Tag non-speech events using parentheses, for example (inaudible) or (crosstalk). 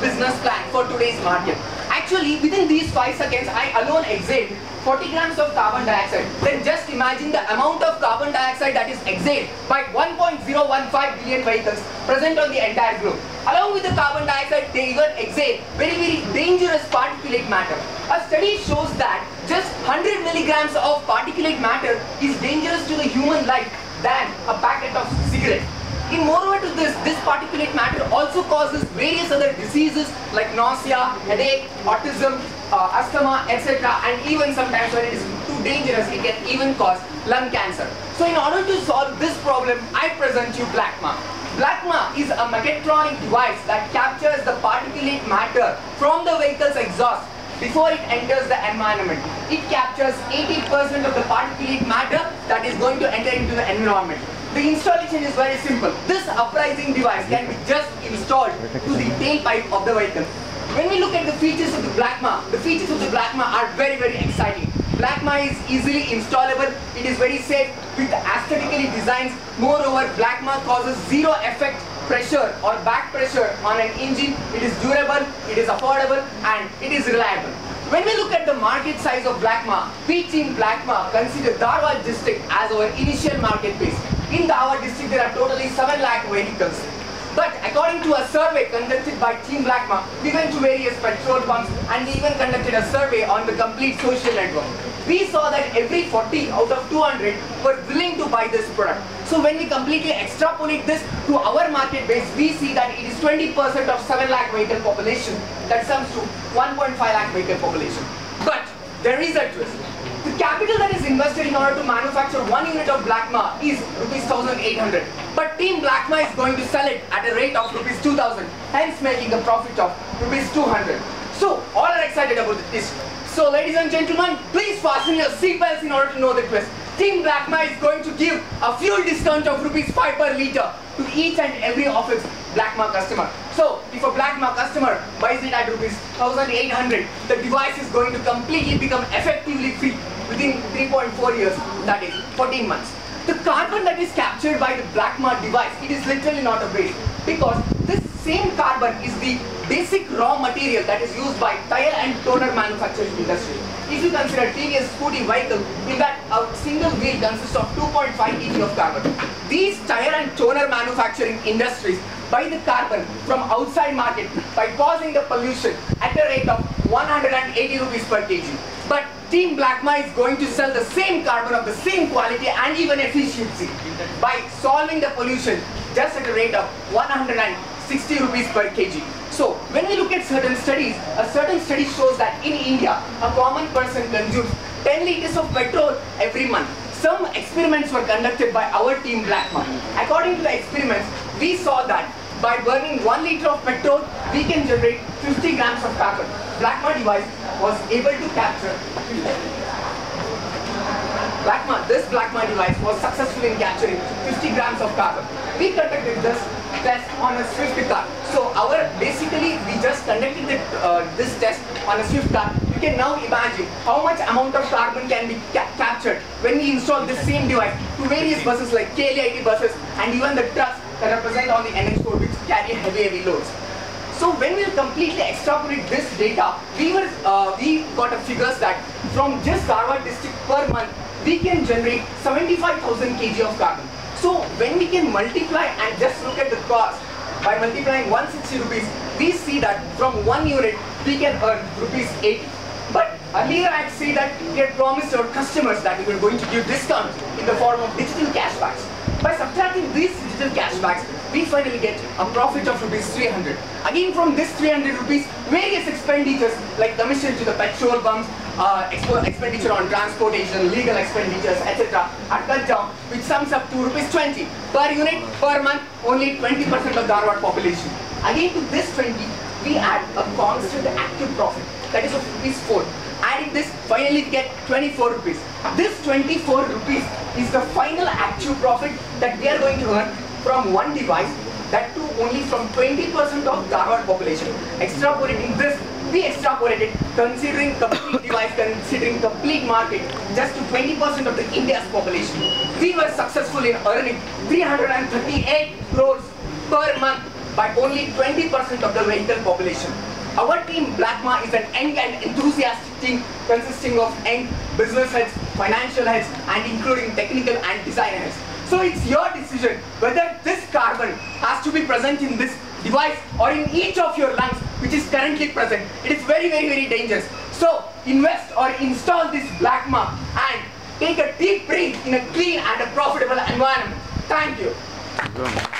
business plan for today's market. Actually, within these 5 seconds, I alone exhaled 40 grams of carbon dioxide. Then just imagine the amount of carbon dioxide that is exhaled by 1.015 billion vehicles present on the entire globe. Along with the carbon dioxide, they even exhale very, very dangerous particulate matter. A study shows that just 100 milligrams of particulate matter is dangerous to the human life than a packet of cigarette. In moreover to this, this particulate matter also causes various other diseases like nausea, headache, autism, uh, asthma, etc. And even sometimes when it is too dangerous, it can even cause lung cancer. So in order to solve this problem, I present you Blackma. Blackma is a mechatronic device that captures the particulate matter from the vehicle's exhaust before it enters the environment. It captures 80% of the particulate matter that is going to enter into the environment. The installation is very simple. This uprising device can be just installed to the tailpipe of the vehicle. When we look at the features of the Blackma, the features of the Blackma are very very exciting. Blackma is easily installable, it is very safe with aesthetically designs. Moreover, Blackma causes zero effect pressure or back pressure on an engine. It is durable, it is affordable and it is reliable. When we look at the market size of Blackma, we team Blackma consider Dharwad district as our initial market base. In our district, there are totally 7 lakh vehicles. But according to a survey conducted by Team Blackma, we went to various petrol pumps and we even conducted a survey on the complete social network. We saw that every 40 out of 200 were willing to buy this product. So when we completely extrapolate this to our market base, we see that it is 20% of 7 lakh vehicle population. That sums to 1.5 lakh vehicle population. But there is a twist. Capital that is invested in order to manufacture one unit of Blackma is rupees 1800. But Team Blackma is going to sell it at a rate of rupees 2000, hence making a profit of rupees 200. So all are excited about this. So ladies and gentlemen, please fasten your seatbelts in order to know the twist. Team Blackma is going to give a fuel discount of rupees 5 per litre to each and every of its Blackma customer. So if a Blackma customer buys it at rupees 1800, the device is going to completely become effectively free within 3.4 years, that is 14 months. The carbon that is captured by the Blackma device, it is literally not a waste because this same carbon is the basic raw material that is used by tire and toner manufacturing industry. If you consider TVS Scooty vehicle, in that a single wheel consists of 2.5 kg of carbon. These tire and toner manufacturing industries buy the carbon from outside market by causing the pollution at a rate of 180 rupees per kg. But Team Blackma is going to sell the same carbon of the same quality and even efficiency by solving the pollution just at a rate of 160 rupees per kg. So when we look at certain studies, a certain study shows that in India, a common person consumes 10 liters of petrol every month. Some experiments were conducted by our team Blackma. According to the experiments, we saw that by burning 1 liter of petrol, we can generate 50 grams of carbon. Blackma device was able to capture Blackma, this Blackma device was successful in capturing 50 grams of carbon. We conducted this test on a Swift car. So our basically we just conducted the, uh, this test on a Swift car. You can now imagine how much amount of carbon can be ca captured when we install this same device to various buses like KLIT buses and even the trucks that are present on the NH code which carry heavy heavy loads. So when we completely extrapolate this data, we were uh, we got a figures that from just Dharwad district per month, we can generate 75,000 kg of carbon. So when we can multiply and just look at the cost, by multiplying 160 rupees, we see that from one unit, we can earn rupees 80. But earlier I had said that we had promised our customers that we were going to give discounts in the form of digital cashbacks. By subtracting these digital cashbacks, we finally get a profit of rupees 300. Again from this 300 rupees, various expenditures like commission to the petrol pumps, uh, expenditure on transportation, legal expenditures, etc. are cut down, which sums up to rupees 20 per unit per month, only 20% of the Dharwad population. Again to this 20, we add a constant active profit, that is of rupees 4. Adding this, finally get 24 rupees. This 24 rupees is the final actual profit that we are going to earn from one device that too only from 20% of Dharwad population. Extrapolating this, we extrapolated considering complete (coughs) device, considering complete market, just to 20% of the India's population. We were successful in earning 338 crores per month by only 20% of the vehicle population. Our team Blackma is an young and enthusiastic team consisting of young business heads, financial heads and including technical and design heads. So it's your decision whether this carbon has to be present in this device or in each of your lungs which is currently present. It is very very very dangerous. So invest or install this Blackma and take a deep breath in a clean and a profitable environment. Thank you.